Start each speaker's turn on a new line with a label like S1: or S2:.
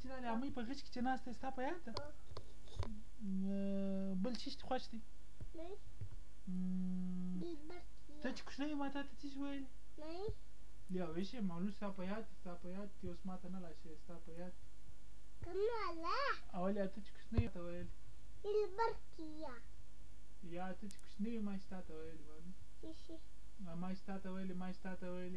S1: چې
S2: دا
S1: لامي په غچ کې چې ناست ستا په یاد بل چی شته خوښ دی ته چې کوښنه ما ته ته چی
S2: ویل
S1: لیا ویشه مولو ستا په یاد ستا په یاد تی اوس ما ته نه لا شي ستا په یاد
S2: کمالا
S1: اول ته چې کوښنه ته ویل
S2: البرکیا
S1: یا ته چې کوښنه ما ستا ته ویل ما ستا ته ویل ما ستا ته ویل